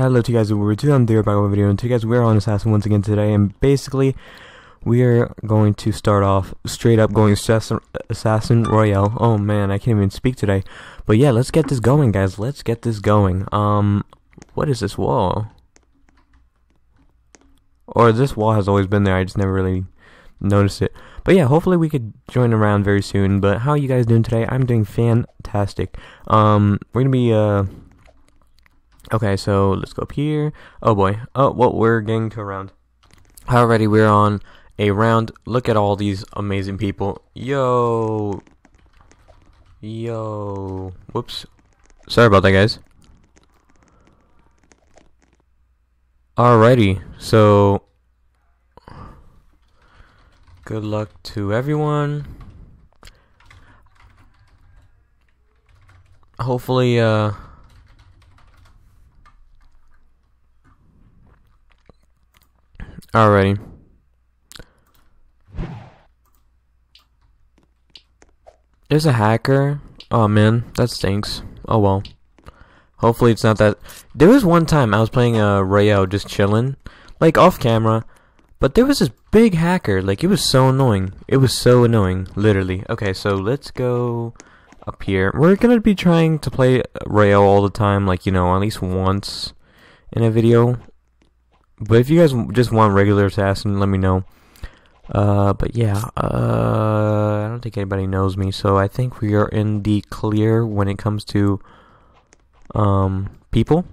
Hello to you guys, we're doing the back video, and to you guys, we're on Assassin once again today, and basically, we are going to start off straight up going Assassin Royale. Oh man, I can't even speak today. But yeah, let's get this going, guys, let's get this going. Um, what is this wall? Or this wall has always been there, I just never really noticed it. But yeah, hopefully we could join around very soon, but how are you guys doing today? I'm doing fantastic. Um, we're gonna be, uh, Okay, so let's go up here. Oh boy. Oh, well, we're getting to a round. Already, we're on a round. Look at all these amazing people. Yo. Yo. Whoops. Sorry about that, guys. Alrighty, so. Good luck to everyone. Hopefully, uh. Alrighty. There's a hacker. Oh man, that stinks. Oh well. Hopefully it's not that. There was one time I was playing a uh, just chilling, like off camera, but there was this big hacker. Like it was so annoying. It was so annoying, literally. Okay, so let's go up here. We're gonna be trying to play Royale all the time, like you know, at least once in a video. But if you guys just want regular assassin, let me know. Uh, but yeah, uh, I don't think anybody knows me, so I think we are in the clear when it comes to, um, people.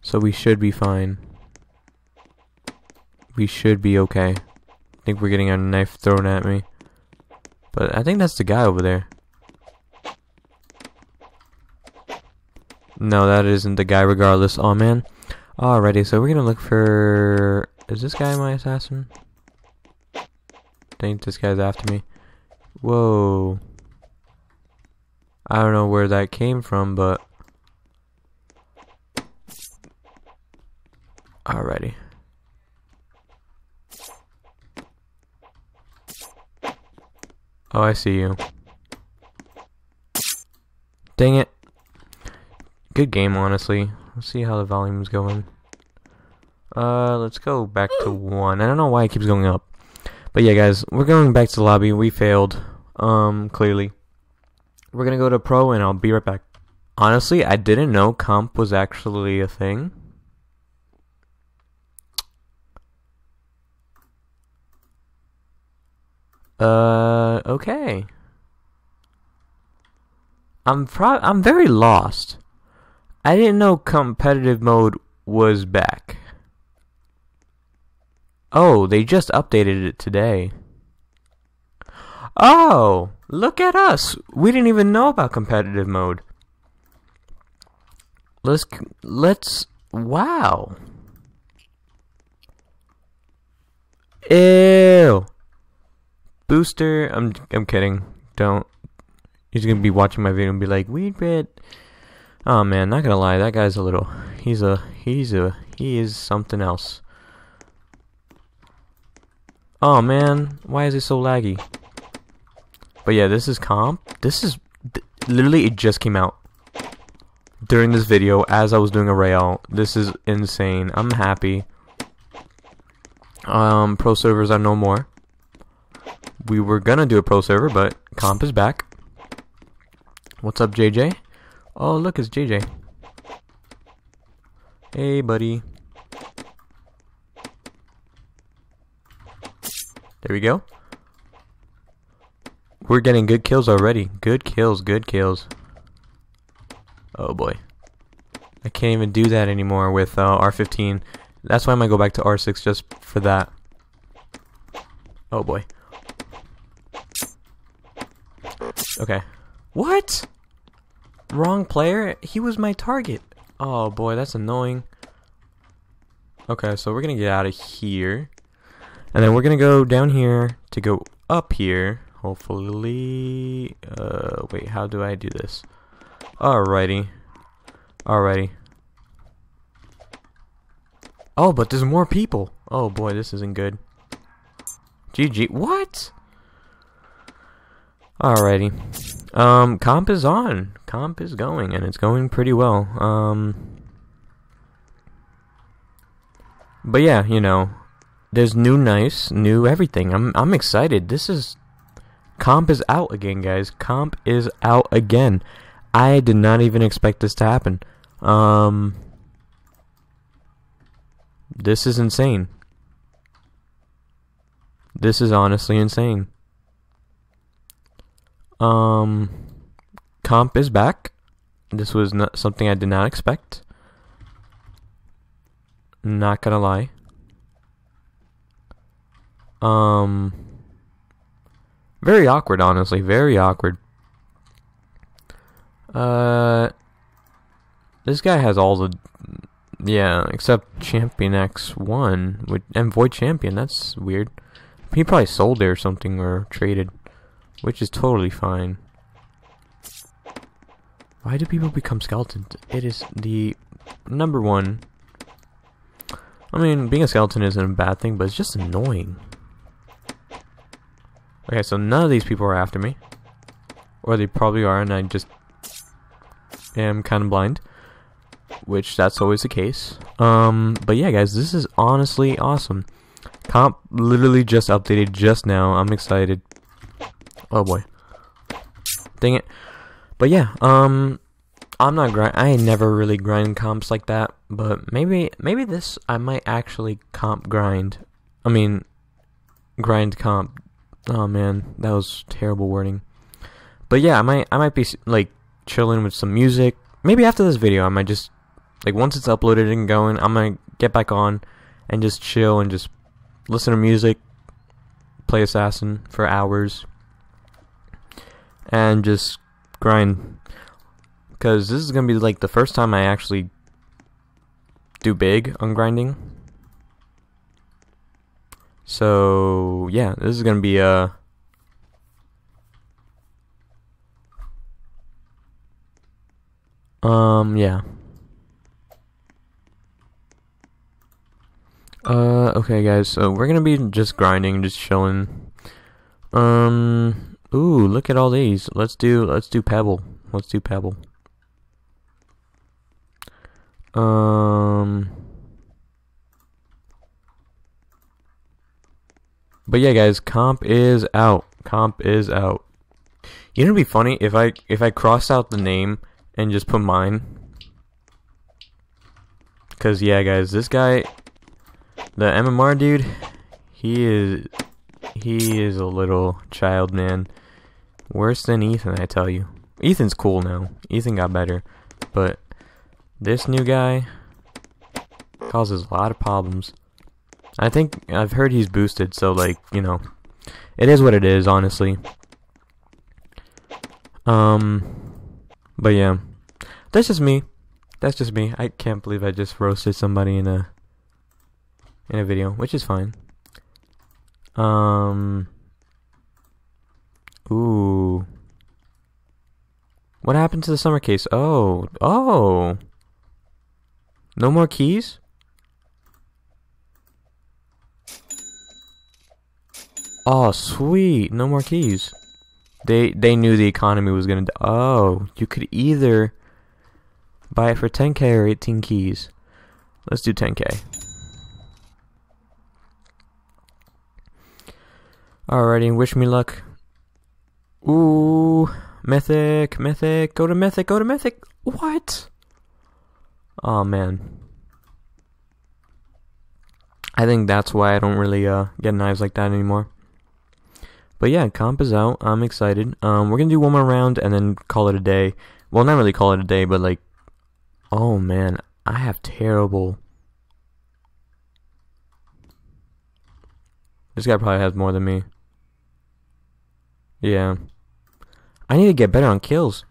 So we should be fine. We should be okay. I think we're getting a knife thrown at me. But I think that's the guy over there. No, that isn't the guy regardless. Oh man. Alrighty, so we're gonna look for... Is this guy my assassin? I think this guy's after me. Whoa. I don't know where that came from, but... Alrighty. Oh, I see you. Dang it. Good game, honestly. Let's see how the volume's going. Uh, let's go back to one. I don't know why it keeps going up. But yeah, guys, we're going back to the lobby. We failed, um, clearly. We're gonna go to pro, and I'll be right back. Honestly, I didn't know comp was actually a thing. Uh, okay. I'm pro- I'm very lost. I didn't know competitive mode was back. Oh, they just updated it today. Oh, look at us. We didn't even know about competitive mode. Let's let's wow. Ew. Booster, I'm I'm kidding. Don't. He's gonna be watching my video and be like, "Weed bit." Oh man, not gonna lie, that guy's a little. He's a. He's a. He is something else. Oh man, why is it so laggy? But yeah, this is comp. This is literally it just came out during this video as I was doing a Royale. This is insane. I'm happy. Um, pro servers are no more. We were gonna do a pro server, but comp is back. What's up, JJ? Oh, look, it's JJ. Hey, buddy. There we go. We're getting good kills already. Good kills, good kills. Oh boy. I can't even do that anymore with uh, R15. That's why I'm gonna go back to R6 just for that. Oh boy. Okay. What? Wrong player? He was my target. Oh boy, that's annoying. Okay, so we're gonna get out of here. And then we're going to go down here to go up here. Hopefully, uh, wait, how do I do this? Alrighty. Alrighty. Oh, but there's more people. Oh boy, this isn't good. GG. What? Alrighty. Um, comp is on. Comp is going, and it's going pretty well. Um, but yeah, you know, there's new nice, new everything. I'm I'm excited. This is comp is out again, guys. Comp is out again. I did not even expect this to happen. Um this is insane. This is honestly insane. Um comp is back. This was not something I did not expect. Not gonna lie. Um, very awkward, honestly. Very awkward. Uh, this guy has all the, yeah, except Champion X1 with and Void Champion. That's weird. He probably sold it or something or traded, which is totally fine. Why do people become skeletons? It is the number one. I mean, being a skeleton isn't a bad thing, but it's just annoying. Okay, so none of these people are after me. Or they probably are, and I just am kind of blind. Which, that's always the case. Um, but yeah, guys, this is honestly awesome. Comp literally just updated just now. I'm excited. Oh boy. Dang it. But yeah, um, I'm not grind. I never really grind comps like that. But maybe, maybe this I might actually comp grind. I mean, grind comp. Oh man, that was terrible wording. But yeah, I might, I might be like chilling with some music. Maybe after this video, I might just like once it's uploaded and going, I'm gonna get back on and just chill and just listen to music, play Assassin for hours, and just grind. Because this is to be like the first time I actually do big on grinding. So, yeah, this is to be a... Um, yeah. Uh, okay guys, so we're gonna be just grinding, just chilling. Um, ooh, look at all these. Let's do, let's do Pebble. Let's do Pebble. Um. But yeah, guys, comp is out. Comp is out. You know, it'd be funny if I if I crossed out the name and just put mine. Cause yeah, guys, this guy, the MMR dude, he is he is a little child man. Worse than Ethan, I tell you. Ethan's cool now. Ethan got better, but this new guy causes a lot of problems. I think I've heard he's boosted, so like, you know, it is what it is, honestly. Um, but yeah, that's just me. That's just me. I can't believe I just roasted somebody in a in a video, which is fine. Um, ooh, what happened to the summer case? Oh, oh. No more keys? Oh, sweet. No more keys. They they knew the economy was going to Oh, you could either buy it for 10k or 18 keys. Let's do 10k. Alrighty, wish me luck. Ooh, Mythic, Mythic, go to Mythic, go to Mythic. What? Oh man. I think that's why I don't really uh, get knives like that anymore. But yeah, comp is out. I'm excited. Um, we're gonna do one more round and then call it a day. Well, not really call it a day, but like, oh man, I have terrible. This guy probably has more than me. Yeah. I need to get better on kills.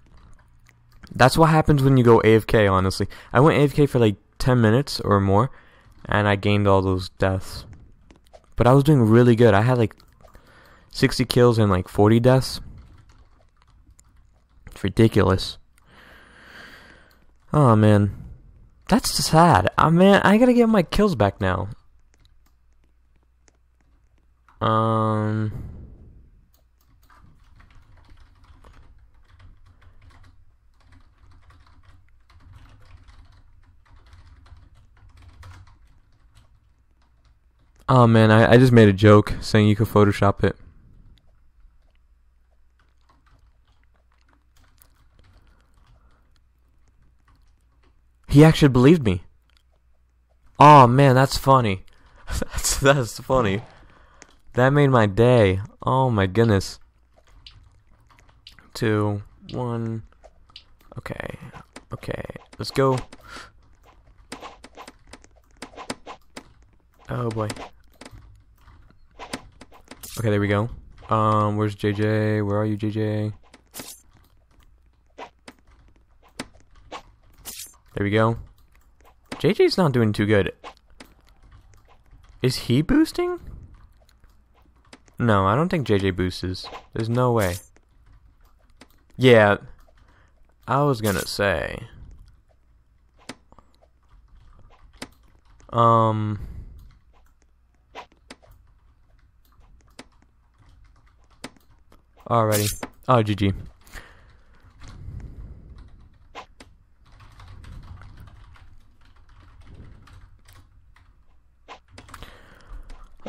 That's what happens when you go AFK, honestly. I went AFK for like 10 minutes or more, and I gained all those deaths. But I was doing really good. I had like 60 kills and like 40 deaths. It's ridiculous. Oh man. That's sad. I oh, man, I gotta get my kills back now. Um Oh man, I, I just made a joke saying you could Photoshop it. He actually believed me. Oh man, that's funny. that's that's funny. That made my day. Oh my goodness. Two, one. Okay, okay, let's go. Oh boy. Okay, there we go. Um, where's JJ? Where are you, JJ? There we go. JJ's not doing too good. Is he boosting? No, I don't think JJ boosts. There's no way. Yeah, I was gonna say. Um. Alrighty. Oh, GG.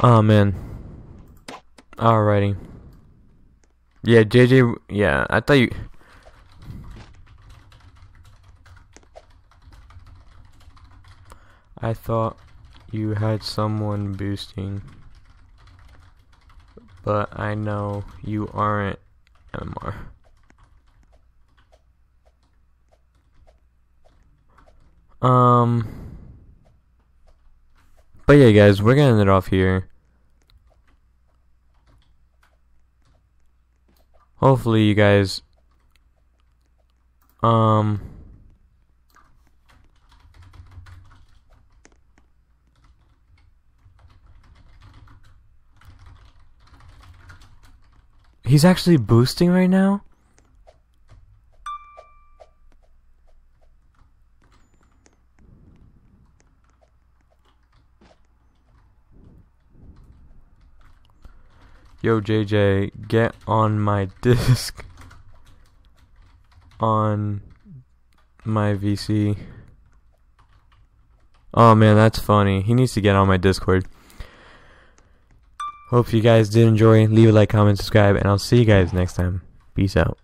Oh man. Alrighty. Yeah, JJ. Yeah, I thought you. I thought you had someone boosting, but I know you aren't MMR. Um. But yeah, guys, we're gonna end it off here. Hopefully, you guys. Um. He's actually boosting right now? Yo, JJ, get on my disc. on my VC. Oh man, that's funny. He needs to get on my Discord. Hope you guys did enjoy. Leave a like, comment, subscribe, and I'll see you guys next time. Peace out.